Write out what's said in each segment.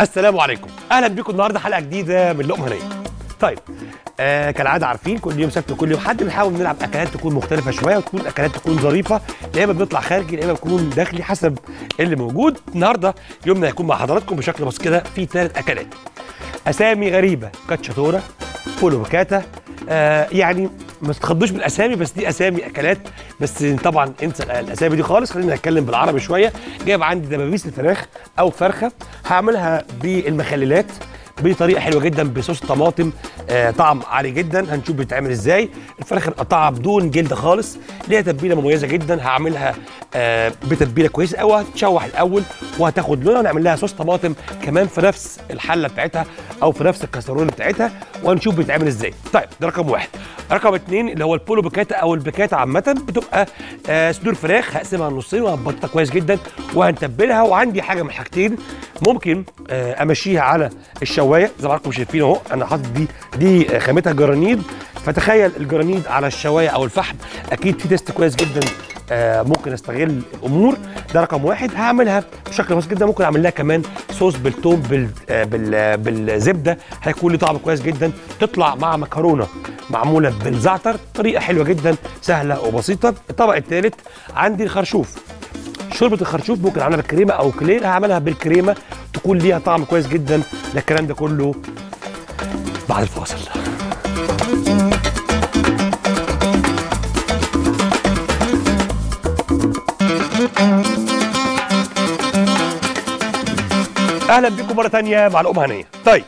السلام عليكم. أهلا بكم النهارده حلقة جديدة من لقمة هنية. طيب آه كالعادة عارفين كل يوم سبت وكل يوم حد بنحاول نلعب أكلات تكون مختلفة شوية وتكون أكلات تكون ظريفة يا إما بنطلع خارجي يا إما بنكون داخلي حسب اللي موجود. النهارده يومنا هيكون مع حضراتكم بشكل بسيط كده في ثلاث أكلات. أسامي غريبة كاتشاتورا فولو بكاتا آه يعني ما تتخضوش بالأسامي بس دي أسامي أكلات. بس طبعا انسى الأسامي دي خالص خلينا نتكلم بالعربي شوية. جايب عندي دبابيس الفراخ أو فرخة هعملها بالمخللات. بطريقة حلوة جدا بصوص طماطم آه طعم عالي جدا. هنشوف بتتعمل إزاي. الفراخ مقطعه بدون جلد خالص. ليها تتبيلة مميزة جدا. هعملها آه بتتبيلة كويسة قوي هتتشوح الأول وهتاخد لونها. ونعمل لها صوص طماطم كمان في نفس الحلة بتاعتها أو في نفس الكسرونه بتاعتها. وهنشوف بتتعمل إزاي. طيب ده رقم واحد. رقم اتنين اللي هو البولو بكاتا أو البكاتا عامة بتبقى آه صدور فراخ. هقسمها نصين وهبطها كويس جدا. وهنتبلها. وعندي حاجة من حاجتين ممكن آه أمشيها على الشواية. زي ما حضراتكم شايفين أهو أنا حاطط دي دي خامتها جرانيت. فتخيل الجرانيت على الشواية أو الفحم أكيد في taste كويس جدا آه ممكن أستغل الأمور ده رقم واحد هعملها بشكل بسيط جدا. ممكن أعمل لها كمان صوص بالثوم بال آه بال آه بالزبدة. هيكون له طعم كويس جدا. تطلع مع مكرونة معمولة بالزعتر طريقة حلوة جدا سهلة وبسيطة. الطبق الثالث عندي الخرشوف. شوربة الخرشوف ممكن أعملها بالكريمة أو كلير. هعملها بالكريمة تكون ليها طعم كويس جدا ده الكلام ده كله بعد الفاصل. أهلا بكم مرة تانية مع لقمه هنيه طيب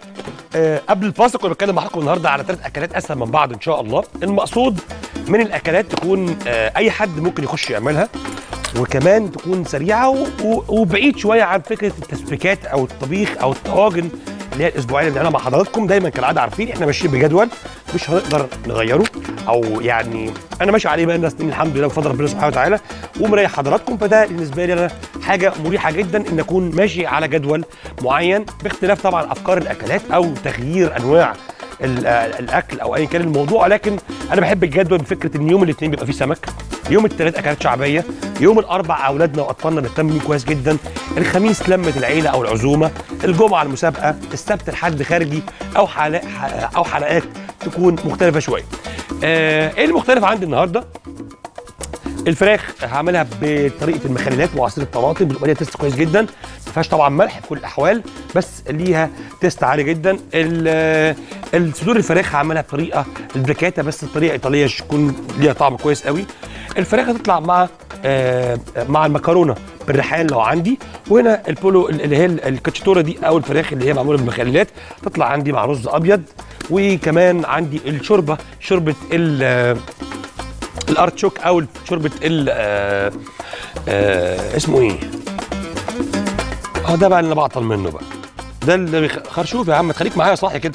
آه قبل الفاصل كنا بتكلم مع حضراتكم النهارده على ثلاث أكلات أسهل من بعض إن شاء الله. المقصود من الأكلات تكون آه أي حد ممكن يخش يعملها. وكمان تكون سريعة وبعيد شوية عن فكرة التسبيكات أو الطبيخ أو الطواجن اللي هي الأسبوعية اللي بنعملها مع حضراتكم. دايما كالعادة عارفين إحنا ماشيين بجدول مش هنقدر نغيره أو يعني أنا ماشي عليه بقى سنين الحمد لله بفضل ربنا سبحانه وتعالى ومريح حضراتكم. فده بالنسبة لي أنا حاجة مريحة جدا إن أكون ماشي على جدول معين باختلاف طبعا أفكار الأكلات أو تغيير أنواع ال- الأكل أو ايا كان الموضوع. لكن أنا بحب الجدول بفكرة إن يوم الاثنين بيبقى فيه سمك. يوم الثلاث أكلات شعبية يوم الأربع أولادنا وأطفالنا بنهتم بيه كويس جدا الخميس لمة العيلة أو العزومة الجمعة المسابقة السبت الحد خارجي أو حلقات أو حلقات تكون مختلفة شوية. آه، إيه المختلف عندي النهارده؟ الفراخ هعملها بطريقة المخللات وعصير الطماطم بتبقى ليها تيست كويس جدا ما فيهاش طبعا ملح في كل الأحوال بس ليها taste عالي جدا. ال- الصدور الفراخ هعملها بطريقة البيكاتا بس الطريقة إيطالية تكون ليها طعم كويس قوي. الفراخ هتطلع مع آه، مع المكرونة بالريحان لو عندي وهنا البولو اللي هي الكاتشتوره دي أو الفراخ اللي هي معمولة بالمخللات تطلع عندي مع رز أبيض وكمان عندي الشوربة شوربة ال ال artichoke أو شوربة ال آه آه اسمه إيه؟ آه ده بقى اللي بعطل منه بقى. ده اللي خرشوف يا عم تخليك معايا صح كده.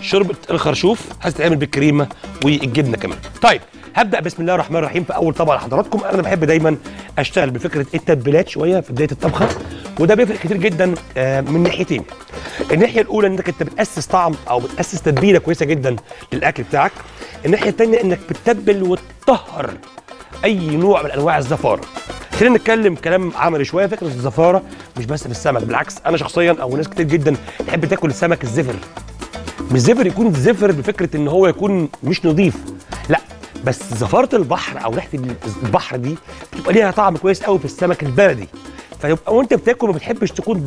شوربة الخرشوف هتتعمل بالكريمة والجبنة كمان. طيب هبدأ بسم الله الرحمن الرحيم في أول طبق لحضراتكم. أنا بحب دايما أشتغل بفكرة التتبيلات شوية في بداية الطبخة وده بيفرق كتير جدا آه، من ناحيتين. الناحية الأولى إنك أنت بتأسس طعم أو بتأسس تتبيلة كويسة جدا للأكل بتاعك. الناحية الثانية إنك بتتبل وتطهر أي نوع من أنواع الزفارة. خلينا نتكلم كلام عملي شوية فكرة الزفارة مش بس في السمك بالعكس أنا شخصيا أو ناس كتير جدا تحب تاكل السمك الزفر. مش زفر يكون زفر بفكرة إن هو يكون مش نظيف. بس زفارة البحر أو ريحة البحر دي بتبقى ليها طعم كويس قوي في السمك البلدي. فيبقى وأنت بتاكل ما بتحبش تكون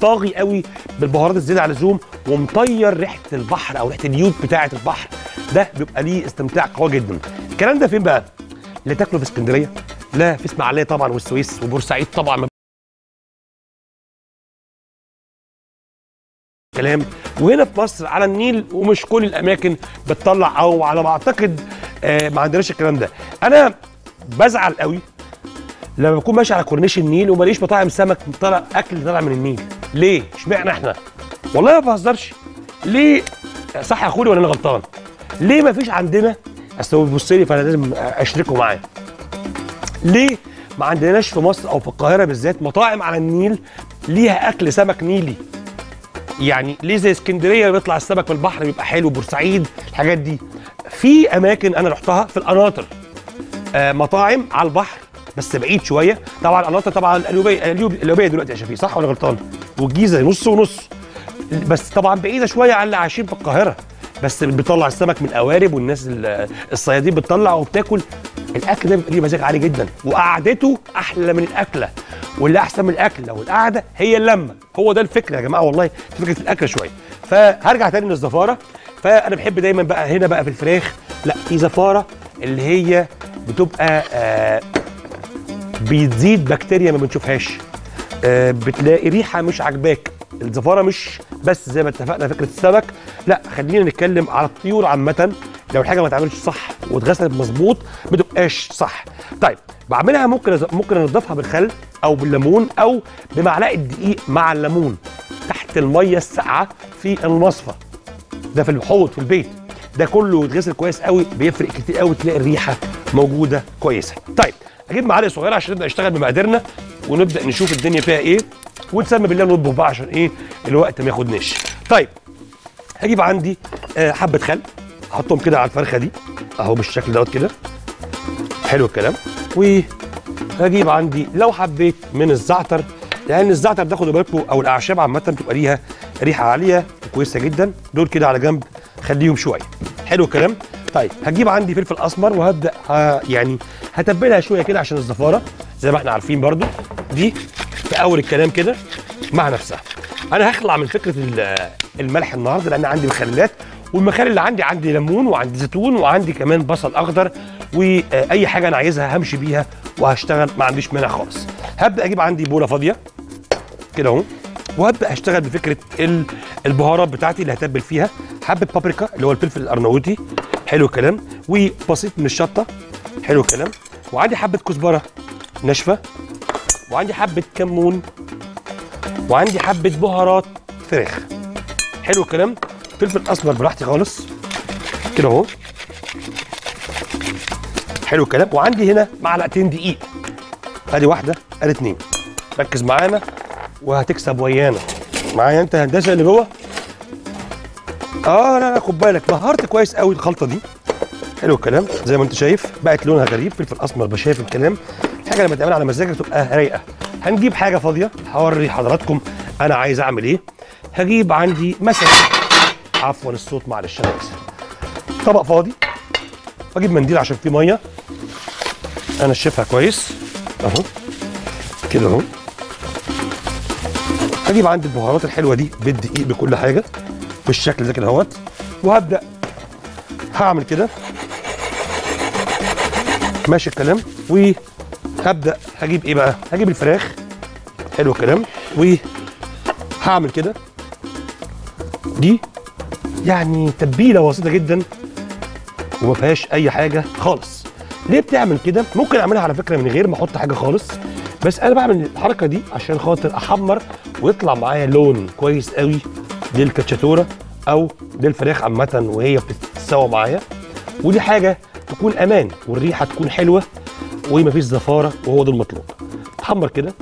طاغي قوي بالبهارات الزيادة عن اللزوم ومطير ريحة البحر أو ريحة اليود بتاعة البحر. ده بيبقى ليه استمتاع قوي جدا. الكلام ده فين بقى؟ لا تاكله في اسكندرية لا في اسماعيلية طبعا والسويس وبورسعيد طبعا. كلام. وهنا في مصر على النيل ومش كل الأماكن بتطلع أو على ما أعتقد آه ما عندناش الكلام ده. أنا بزعل قوي لما بكون ماشي على كورنيش النيل وما مطاعم سمك طالع أكل طالع من النيل. ليه؟ اشمعنى إحنا؟ والله ما بهزرش. ليه؟ صح يا أخويا ولا أنا غلطان؟ ليه ما فيش عندنا؟ أصل هو بيبص لي فأنا لازم أشركه معاه. ليه ما عندناش في مصر أو في القاهرة بالذات مطاعم على النيل ليها أكل سمك نيلي؟ يعني ليه زي اسكندرية بيطلع السمك من البحر بيبقى حلو بورسعيد الحاجات دي. في أماكن أنا رحتها في القناطر آه مطاعم على البحر بس بعيد شوية. طبعا القناطر طبعا القليوب- القليوبيه دلوقتي يا شفيق صح ولا غلطان؟ والجيزه نص ونص. بس طبعا بعيدة شوية عن اللي عايشين في القاهرة. بس بيطلع السمك من القوارب والناس ال- الصيادين بتطلع وبتاكل. الأكل ده بيبقى ليه مزاج عالي جدا. وقعدته أحلى من الأكلة. واللي أحسن من الأكلة والقعدة هي اللمة. هو ده الفكرة يا جماعة والله فكرة الأكلة شوية. فهرجع تاني للزفارة. فانا بحب دايما بقى هنا بقى في الفراخ لا في زفارة اللي هي بتبقى آه بتزيد بكتيريا ما بنشوفهاش. آه، بتلاقي ريحة مش عاجباك. الزفارة مش بس زي ما اتفقنا فكرة السمك لا خلينا نتكلم على الطيور عامة. لو الحاجة ما اتعملتش صح واتغسلت مظبوط ما تبقاش صح. طيب بعملها ممكن ممكن أنضفها بالخل أو بالليمون أو بمعلقة دقيق مع الليمون تحت المية الساقعة في المصفى. ده في الحوض في البيت. ده كله يتغسل كويس قوي بيفرق كتير قوي تلاقي الريحة موجودة كويسة. طيب أجيب معلقة صغيرة عشان نبدأ نشتغل بمقاديرنا ونبدأ نشوف الدنيا فيها إيه. ونسمي بالله ونطبخ بقى عشان إيه الوقت ما ياخدناش. طيب هجيب عندي آه حبة خل احطهم كده على الفرخة دي أهو بالشكل دوت كده. حلو الكلام. وهجيب عندي لو حبيت من الزعتر لأن الزعتر ده خدوا بالكم أو الأعشاب عامة بتبقى ليها ريحة عالية وكويسة جدا. دول كده على جنب خليهم شوية. حلو الكلام. طيب هجيب عندي فلفل أسمر وهبدأ. يعني هتبلها شوية كده عشان الزفارة زي ما إحنا عارفين برضو. دي في أول الكلام كده مع نفسها. أنا هخلع من فكرة ال- الملح النهارده لأن عندي مخللات. والمخلل اللي عندي عندي ليمون وعندي زيتون وعندي كمان بصل أخضر وأي حاجة أنا عايزها همشي بيها وهشتغل ما عنديش مانع خالص. هبدأ أجيب عندي بولة فاضية. كده أهو. وهبدا أشتغل بفكرة ال- البهارات بتاعتي اللي هتبل فيها. حبة بابريكا اللي هو الفلفل الارناوطي حلو الكلام. وبسيط من الشطة. حلو الكلام. وعندي حبة كزبرة ناشفة. وعندي حبة كمون. وعندي حبة بهارات فراخ. حلو الكلام. فلفل اسمر براحتي خالص. كده أهو. حلو الكلام. وعندي هنا معلقتين دقيق. ادي واحدة ادي اتنين. ركز معانا. وهتكسب ويانا. معايا انت هندسة اللي جوه؟ آه لا لا خد بالك بهرت كويس قوي الخلطة دي. حلو الكلام. زي ما انت شايف بقت لونها غريب فلفل أسمر بشايف الكلام. الحاجة لما تعملها على مزاجك تبقى رايقة. هنجيب حاجة فاضية؟ هوري حضراتكم أنا عايز أعمل إيه. هجيب عندي مثلا عفوا الصوت معلش أنا طبق فاضي. واجيب منديل عشان فيه مية. انشفها كويس. أهو. كده أهو. هجيب عندي البهارات الحلوة دي بالدقيق بكل حاجة بالشكل ده كده أهوت وهبدأ. هعمل كده. ماشي الكلام. وهبدأ. هجيب إيه بقى؟ هجيب الفراخ. حلو الكلام. وهعمل كده. دي يعني تتبيلة بسيطة جدا وما فيهاش أي حاجة خالص. ليه بتعمل كده؟ ممكن أعملها على فكرة من غير ما أحط حاجة خالص بس أنا بعمل الحركة دي عشان خاطر أحمر ويطلع معايا لون كويس قوي للكاتشاتوره أو للفراخ عامة وهي بتتسوى معايا. ودي حاجة تكون أمان والريحة تكون حلوة ومفيش زفارة وهو ده المطلوب. احمر كده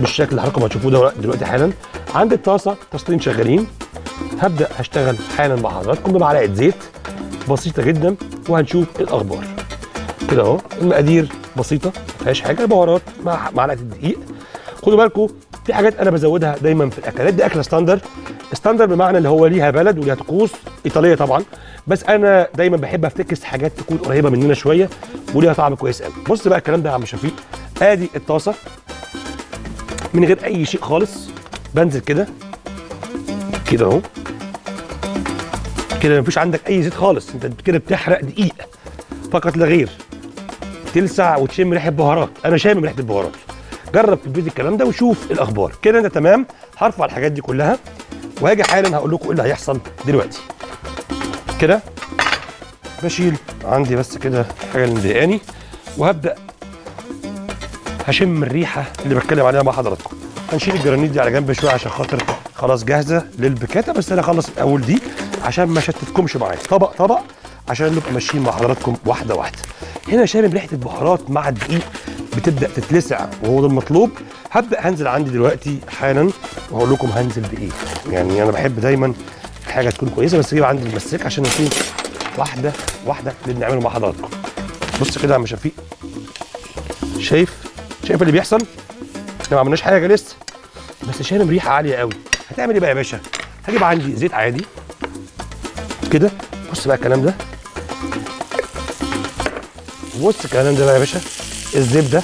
بالشكل اللي حضراتكم هتشوفوه ده دلوقتي حالا. عندي الطاسه طاستين شغالين. هبدأ هشتغل حالا مع حضراتكم بمعلقة زيت بسيطة جدا وهنشوف الأخبار. كده أهو المقادير بسيطة ما فيهاش حاجة بهارات مع معلقة الدقيق. خدوا بالكم في حاجات أنا بزودها دايما في الاكلات دي اكله standard standard بمعنى اللي هو ليها بلد وليها طقوس. إيطالية طبعا. بس أنا دايما بحب أفتكس حاجات تكون قريبة مننا شوية وليها طعم كويس قوي بص بقى الكلام ده يا عم شفيق. آدي الطاسة. من غير أي شيء خالص. بنزل كده. كده أهو. كده مفيش عندك أي زيت خالص. أنت كده بتحرق دقيق فقط لا غير. تلسع وتشم ريحة بهارات. أنا شامم ريحة البهارات. جرب في البيت الكلام ده وشوف الأخبار. كده أنت تمام؟ هرفع الحاجات دي كلها وهاجي حالا هقول لكم إيه اللي هيحصل دلوقتي. كده؟ بشيل عندي بس كده الحاجة اللي مضايقاني وهبدأ هشم الريحة اللي بتكلم عليها مع حضراتكم. هنشيل الجرانيت دي على جنب شوية عشان خاطر خلاص جاهزة للبكاته بس أنا اخلص الأول دي عشان ما اشتتكمش معايا. طبق طبق. عشان نبقى ماشيين مع حضراتكم واحدة واحدة. هنا شامم ريحة البهارات مع الدقيق بتبدأ تتلسع وهو ده المطلوب. هبدأ هنزل عندي دلوقتي حالا وهقول لكم هنزل بإيه. يعني أنا بحب دايما حاجة تكون كويسة بس أجيب عندي المسك عشان نشوف واحدة واحدة اللي بنعمله مع حضراتكم. بص كده يا عم شفيق. شايف؟ شايف اللي بيحصل؟ إحنا ما عملناش حاجة لسه. بس شامم ريحة عالية قوي. هتعمل إيه بقى يا باشا؟ هجيب عندي زيت عادي. كده؟ بص بقى الكلام ده. بص الكلام ده بقى يا باشا. الزبدة.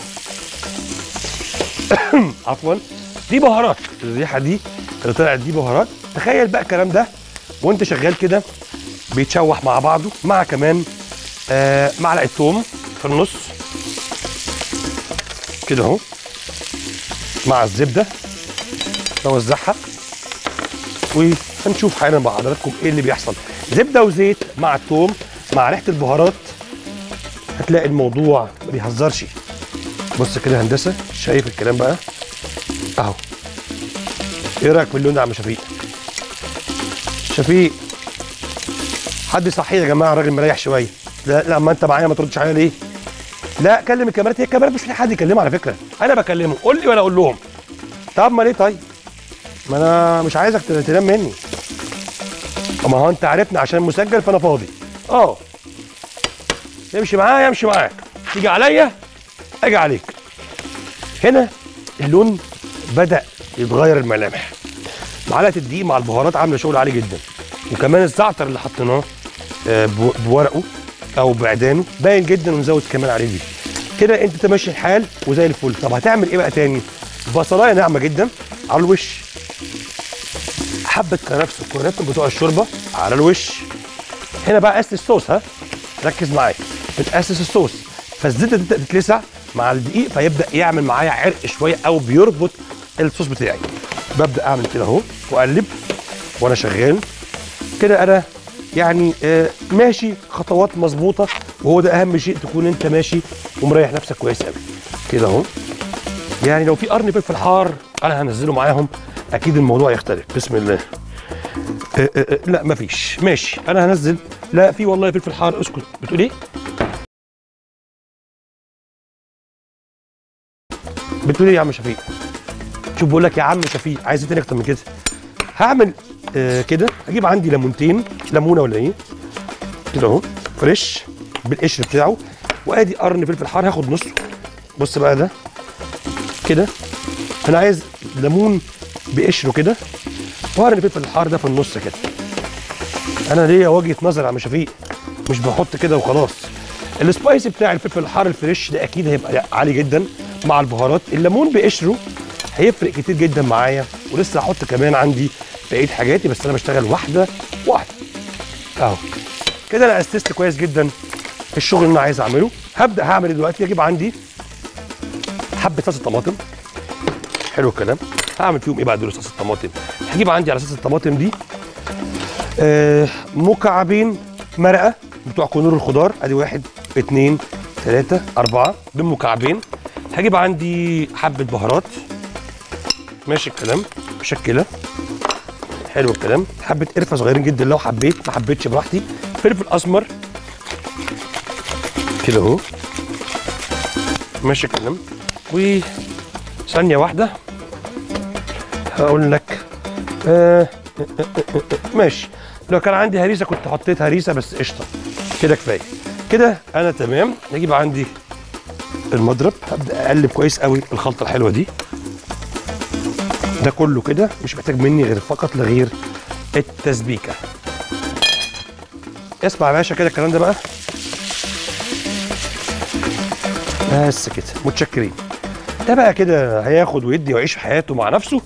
عفوا. دي بهارات. الريحة دي اللي طلعت دي بهارات. تخيل بقى الكلام ده وانت شغال كده بيتشوح مع بعضه مع كمان آه معلقة ثوم في النص. كده اهو. مع الزبدة. نوزعها. وهنشوف حالا مع حضراتكم إيه اللي بيحصل. زبدة وزيت مع الثوم مع ريحة البهارات. هتلاقي الموضوع ما بيهزرش. بص كده هندسة شايف الكلام بقى؟ أهو. إيه رأيك في اللون ده يا عم شفيق؟ شفيق حد صحي يا جماعة؟ الراجل مريح شوية. لا لا ما أنت معايا ما تردش عليا ليه؟ لا كلم الكاميرات. هي الكاميرات مش في حد يكلمها على فكرة. أنا بكلمه. قول لي ولا أقول لهم. طب ما ليه طيب؟ ما أنا مش عايزك تنام مني. ما هو أنت عارفني عشان مسجل فأنا فاضي. أه. يمشي معايا يمشي معاك تيجي عليا أجي عليك. هنا اللون بدأ يتغير الملامح. معلقه الدقيق مع البهارات عاملة شغل عالي جدا. وكمان الزعتر اللي حطيناه آه، بو- بورقه أو بعدانه باين جدا ونزود كمان عليه دي. كده أنت تمشي الحال وزي الفل. طب هتعمل إيه بقى تاني؟ بصلاية ناعمة جدا على الوش. حبة كرفس الكرات بتوع الشوربة على الوش. هنا بقى اسس الصوص ها؟ ركز معايا. بتاسس الصوص. فالزبده تبدا تتلسع مع الدقيق فيبدأ يعمل معايا عرق شوية أو بيربط الصوص بتاعي. ببدأ أعمل كده أهو وأقلب وأنا شغال. كده أنا يعني آه ماشي خطوات مظبوطة وهو ده أهم شيء تكون أنت ماشي ومريح نفسك كويس قوي كده أهو. يعني لو في قرن فلفل حار أنا هنزله معاهم. أكيد الموضوع يختلف. بسم الله. آه آه آه لا مفيش. ماشي. أنا هنزل. لا في والله فلفل حار اسكت. بتقول إيه؟ بتقول إيه يا عم شفيق. شوف بقول لك يا عم شفيق عايز إيه تاني أكتر من كده. هعمل آه كده هجيب عندي ليمونتين ليمونة ولا إيه؟ كده اهو fresh بالقشر بتاعه وادي قرن فلفل حار هاخد نصه. بص بقى ده كده. أنا عايز ليمون بقشره كده وقرن فلفل الحار ده في النص كده. أنا ليا وجهة نظر يا عم شفيق مش بحط كده وخلاص. ال spicy بتاع الفلفل الحار ال fresh ده أكيد هيبقى عالي جدا. مع البهارات. الليمون بقشره هيفرق كتير جدا معايا ولسه هحط كمان عندي بقية حاجاتي بس أنا بشتغل واحدة واحدة. أهو. كده أنا أسست كويس جدا الشغل اللي أنا عايز أعمله. هبدأ هعمل إيه دلوقتي؟ أجيب عندي حبة صلصة طماطم. حلو الكلام. هعمل فيهم إيه بقى دول صلصة الطماطم هجيب عندي على صلصة الطماطم دي آه مكعبين مرقة بتوع كنور الخضار. أدي واحد اتنين تلاتة أربعة. دول مكعبين. هجيب عندي حبة بهارات. ماشي الكلام. مشكلة. حلو الكلام. حبة قرفة صغيرين جدا لو حبيت. ما حبيتش براحتي. فلفل أسمر. كده أهو. ماشي الكلام. وثانية واحدة. هقول لك. آه، آه، آه، آه، ماشي. لو كان عندي هريسة كنت حطيت هريسة بس قشطة. كده كفاية. كده أنا تمام. نجيب عندي المضرب. هبدا أقلب كويس قوي الخلطة الحلوة دي. ده كله كده مش محتاج مني غير فقط لغير التسبيكة. اسمع يا باشا كده الكلام ده بقى. بس كده متشكرين. ده بقى كده هياخد ويدي ويعيش حياته مع نفسه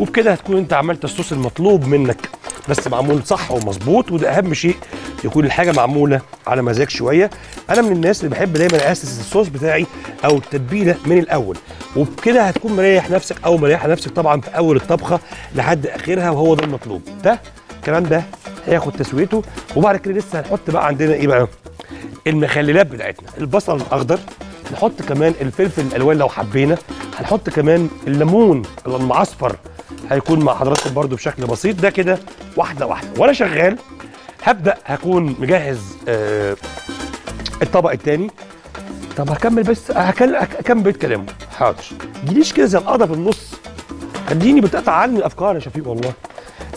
وبكده هتكون انت عملت الصوص المطلوب منك. بس معمول صح ومظبوط وده أهم شيء يكون الحاجة معمولة على مزاج شوية. أنا من الناس اللي بحب دايما أسس الصوص بتاعي أو التتبيلة من الأول. وبكده هتكون مريح نفسك أو مريحة نفسك طبعا في أول الطبخة لحد آخرها وهو ده المطلوب. ده الكلام ده هياخد تسويته. وبعد كده لسه هنحط بقى عندنا إيه بقى؟ المخللات بتاعتنا. البصل الأخضر. نحط كمان الفلفل الألوان لو حبينا. هنحط كمان الليمون المعصفر هيكون مع حضراتكم برده بشكل بسيط. ده كده واحدة واحدة. وأنا شغال هبدأ هكون مجهز آه الطبق الثاني طب هكمل بس هكمل هكمل بيت كلامه. حاضر. جيليش كده زي القضا في النص؟ خليني بتقطع عني الأفكار يا شفيق والله.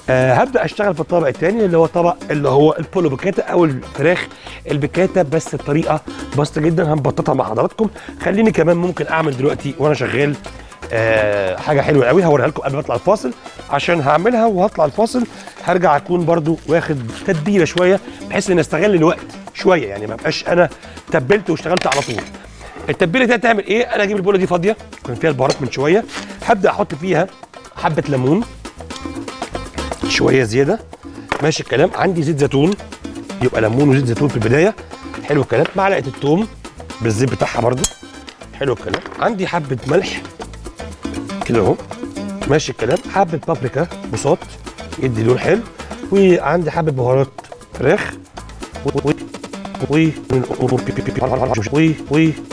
آه هبدأ أشتغل في الطبق الثاني اللي هو طبق اللي هو البولو بكاتا أو الفراخ البكاتا بس الطريقة بسيطة جدا. هنبططها مع حضراتكم. خليني كمان ممكن أعمل دلوقتي وأنا شغال آه حاجة حلوة قوي. هوريها لكم قبل ما أطلع الفاصل. عشان هعملها وهطلع الفاصل هرجع أكون برضو واخد تتبيلة شوية بحيث إن أستغل الوقت شوية. يعني ما بقاش أنا تبلت واشتغلت على طول. التتبيلة دي هتعمل إيه؟ أنا أجيب البولة دي فاضية. كان فيها البهارات من شوية. هبدأ أحط فيها حبة ليمون. شوية زيادة. ماشي الكلام. عندي زيت زيتون. يبقى ليمون وزيت زيتون في البداية. حلو الكلام. معلقة الثوم بالزيت بتاعها برده حلو الكلام. عندي حبة ملح. كده اهو. ماشي الكلام. حبة بابريكا بساط يدي لون حلو. وعندي حبة بهارات فراخ. و و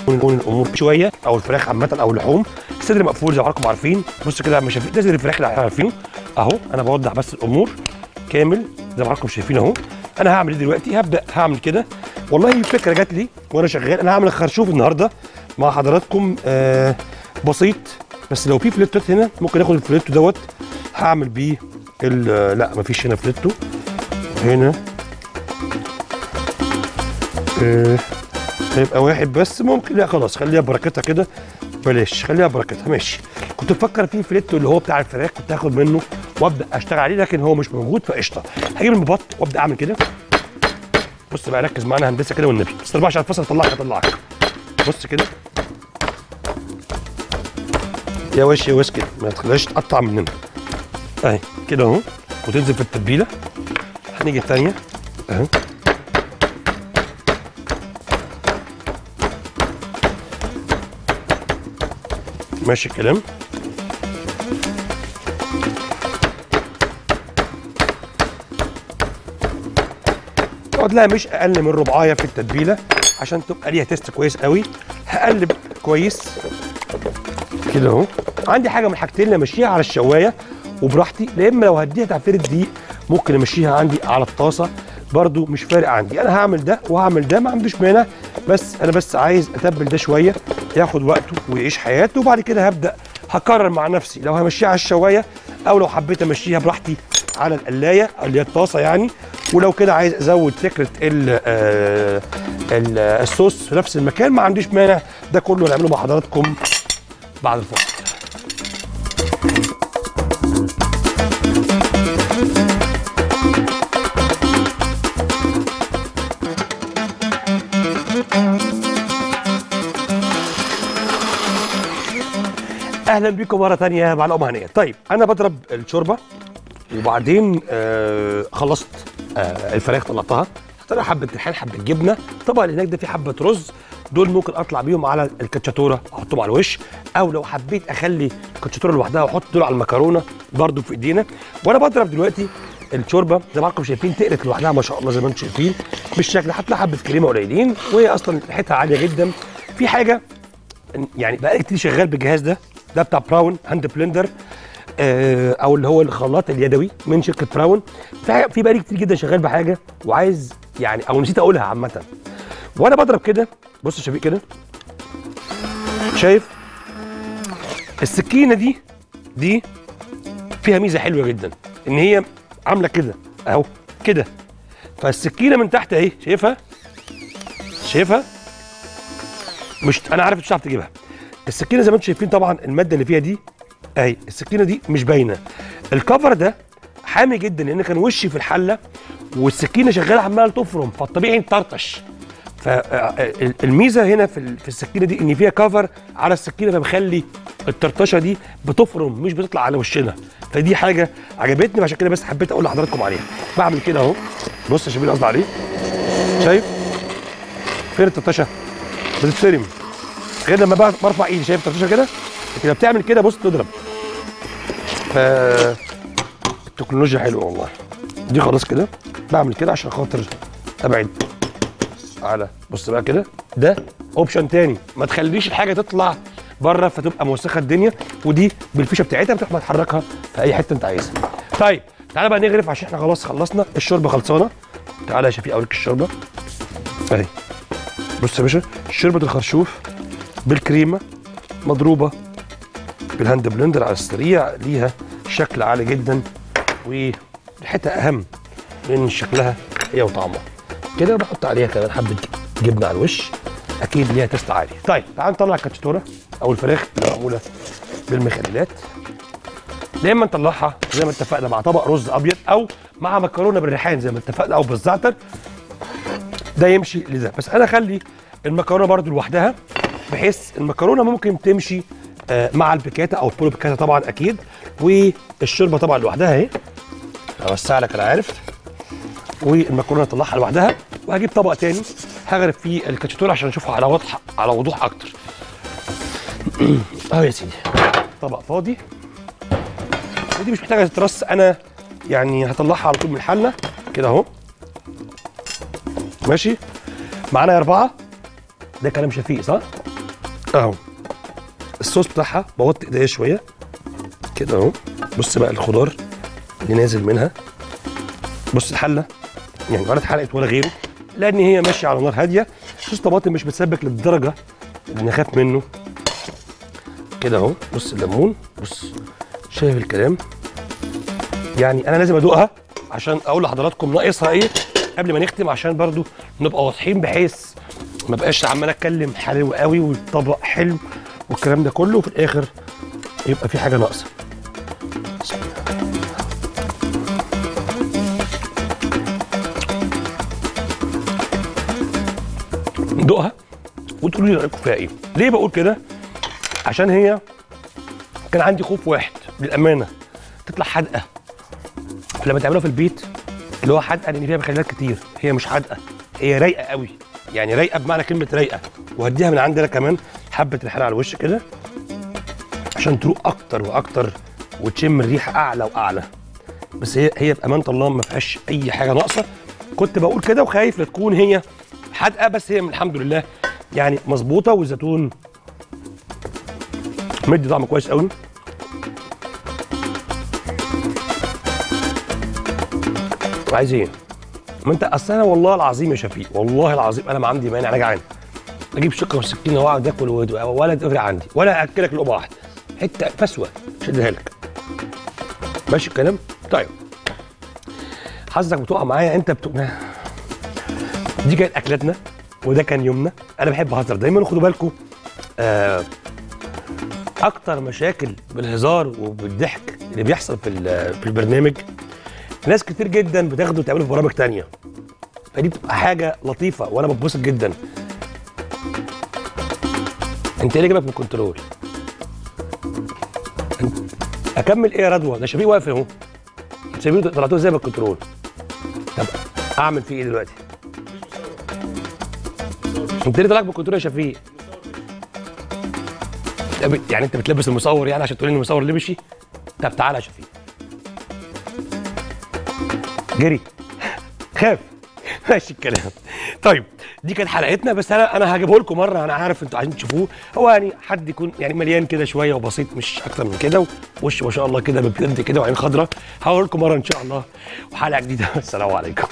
و الأمور شوية أو الفراخ عامة أو اللحوم. الصدر مقفول زي ما حضراتكم عارفين. بص كده مش ده صدر الفراخ اللي عارفينه. أهو أنا بوضح بس الأمور كامل زي ما حضراتكم شايفين أهو. أنا هعمل إيه دلوقتي؟ هبدأ هعمل كده. والله فكره جات لي وأنا شغال. أنا هعمل الخرشوف النهارده مع حضراتكم آه بسيط. بس لو في فليتوت هنا ممكن آخد الفليتو دوت هعمل بيه لا مفيش هنا فليتو. هنا. آه هيبقى واحد بس ممكن لا خلاص خليها بركتها كده. بلاش خليها بركتها ماشي. كنت بفكر فيه فليتو اللي هو بتاع الفراخ كنت هاخد منه وابدأ أشتغل عليه لكن هو مش موجود فقشطة. هجيب المبط وأبدأ أعمل كده. بص بقى ركز معانا هندسة كده والنبي. بس تربعش على الفصل اطلعك اطلعك بص كده. يا وش يا كده ما تخليهاش تقطع مننا. أهي كده أهو. وتنزل في التتبيلة. هنيجي الثانية اهي ماشي الكلام. تقعد لها مش أقل من ربعاية في التتبيلة عشان تبقى ليها تيست كويس قوي. هقلب كويس. كده أهو. عندي حاجة من حاجتين امشيها على الشواية وبراحتي لا إما لو هديها تعفير دقيق ممكن أمشيها عندي على الطاسة برضو مش فارق عندي. أنا هعمل ده وهعمل ده ما عنديش مانع بس أنا بس عايز أتبل ده شوية ياخد وقته ويعيش حياته وبعد كده هبدأ هقرر مع نفسي. لو همشيها على الشواية أو لو حبيت أمشيها براحتي على القلاية اللي هي الطاسة يعني ولو كده عايز أزود فكره ال ال الصوص في نفس المكان ما عنديش مانع ده كله هنعمله مع حضراتكم بعد الفاصل. أهلا بيكم مرة ثانية مع الام هنيه طيب أنا بضرب الشوربة وبعدين آه خلصت آه الفراخ طلعتها. اختار حبة ريحان حبة جبنة. طبعا اللي هناك ده في حبة رز. دول ممكن أطلع بيهم على الكاتشاتورة أحطهم على الوش. أو لو حبيت أخلي الكاتشاتورة لوحدها وأحط دول على المكرونة برده في إيدينا. وأنا بضرب دلوقتي الشوربة. زي ما حضراتكم شايفين تقلت لوحدها ما شاء الله زي ما أنتم شايفين بالشكل. هتلاقي حبه كريمه قليلين وهي أصلا ريحتها عالية جدا. في حاجة يعني بقالي كتير شغال بالجهاز ده ده بتاع براون hand blender أو اللي هو الخلاط اليدوي من شركة براون في بقالي كتير جدا شغال بحاجة وعايز يعني أو نسيت أقولها عامة. وأنا بضرب كده بص شفيق كده. شايف؟ السكينة دي دي فيها ميزة حلوة جدا إن هي عاملة كده أهو كده. فالسكينة من تحت أهي شايفها؟ شايفها؟ مش أنا عارف مش هتعرف تجيبها. السكينة زي ما أنتم شايفين طبعا المادة اللي فيها دي أهي السكينة دي مش باينة. الكفر ده حامي جدا لأن كان وشي في الحلة والسكينة شغالة عمالة تفرم فالطبيعي تطرطش فالميزه هنا في في السكينة دي إن فيها كفر على السكينة فبخلي الطرطشة دي بتفرم مش بتطلع على وشنا. فدي حاجة عجبتني عشان كده بس حبيت أقول لحضراتكم عليها. بعمل كده أهو. بص يا شباب قصدي عليه. شايف؟ فين الطرطشه بتتفرم غير لما برفع إيدي شايف الطرطشه كده؟ كده بتعمل كده بص تضرب. ف التكنولوجيا حلوة والله. دي خلاص كده. بعمل كده عشان خاطر أبعد. على بص بقى كده. ده اوبشن تاني. ما تخليش الحاجة تطلع بره فتبقى موسخه الدنيا ودي بالفيشه بتاعتها بتروح تحركها في أي حتة أنت عايزها. طيب تعالى بقى نغرف عشان إحنا خلاص خلصنا الشوربة خلصانة. تعالى يا شفيق أوريك الشوربة. أهي. بص يا باشا شوربة الخرشوف بالكريمة مضروبة بال hand blender على السريع ليها شكل عالي جدا وريحتها أهم من شكلها هي وطعمها. كده بحط عليها كمان حبة جبنة على الوش. أكيد ليها taste عالي طيب تعال نطلع الكاتشتوره أو الفراخ اللي معمولة بالمخللات. يا اما نطلعها؟ زي ما اتفقنا مع طبق رز أبيض أو مع مكرونة بالريحان زي ما اتفقنا أو بالزعتر. ده يمشي لده بس أنا أخلي المكرونة برضو لوحدها بحيث المكرونة ممكن تمشي آه، مع البيكاتا أو البولو بيكاتا طبعا أكيد. والشوربة طبعا لوحدها أهي. أوسع لك أنا عارف والمكرونة أطلعها لوحدها. وهجيب طبق تاني. هغرف فيه الكاتشتور عشان اشوفه على وضح على وضوح أكتر. أهو يا سيدي. طبق فاضي. ودي مش محتاجة تترص. أنا يعني هطلعها على طول من الحله كده أهو. ماشي. معانا أربعة. ده كلام شفيق صح؟ أهو. الصوص بتاعها بوطي إيديا شوية. كده أهو. بص بقى الخضار اللي نازل منها. بص الحلة. يعني ولا اتحرقت ولا غيره. لأن هي ماشية على نار هادية. صوص طماطم مش متسبك للدرجة. اللي نخاف منه. كده أهو. بص الليمون. بص. شايف الكلام. يعني أنا لازم أدوقها عشان أقول لحضراتكم ناقصها إيه قبل ما نختم عشان برضو نبقى واضحين بحيث ما بقاش عمال أتكلم حلو قوي والطبق حلو والكلام ده كله وفي الآخر يبقى في حاجة ناقصة. ندوقها وتقولوا لي رايكم فيها إيه. ليه بقول كده؟ عشان هي كان عندي خوف واحد للأمانة. تطلع حادقة. فلما تعملوها في البيت اللي هو حادقة لأن فيها مخللات كتير. هي مش حادقة. هي رايقة قوي. يعني رايقة بمعنى كلمة رايقة. وهديها من عندنا كمان حبة ريحان على الوش كده. عشان تروق أكتر وأكتر وتشم الريحة أعلى وأعلى. بس هي هي بامانه الله ما فيهاش أي حاجة ناقصة. كنت بقول كده وخايف لا تكون هي حادقة بس هي الحمد لله يعني مظبوطة والزيتون مدي طعم كويس قوي. وعايز إيه؟ ما انت اصل أنا والله العظيم يا شفيق والله العظيم أنا ما عندي مانع أنا جعان. أجيب شقه وسكينه واقعد آكل ولا تفرق عندي ولا أكلك لقمة واحدة. حتة فسوة شدها لك. ماشي الكلام؟ طيب. حظك بتقع معايا انت بتقع. دي كانت اكلتنا وده كان يومنا. أنا بحب اهزر دايما وخدوا بالكم آه أكتر مشاكل بالهزار وبالضحك اللي بيحصل في في البرنامج ناس كتير جدا بتاخده وتعمله في برامج تانية. فدي بتبقى حاجة لطيفة وأنا بتبسط جدا. أنت اللي جابك من الكنترول؟ أكمل إيه يا رضوى؟ ده شفيق واقف أهو. شفيق طلعتوه إزاي من الكنترول؟ طب أعمل فيه إيه دلوقتي؟ انت ليه طلعك من الكنترول يا شفيق. يعني انت بتلبس المصور يعني عشان تقول ان المصور مشي طب تعالى يا شفيق. جري. خاف. ماشي الكلام. طيب دي كانت حلقتنا بس أنا أنا هجيبه لكم مرة. أنا عارف أنتوا عايزين تشوفوه. هو يعني حد يكون يعني مليان كده شوية وبسيط مش أكتر من كده. ووش ما شاء الله كده ببيض كده وعين خضراء. هقول لكم مرة إن شاء الله. وحلقة جديدة. السلام عليكم.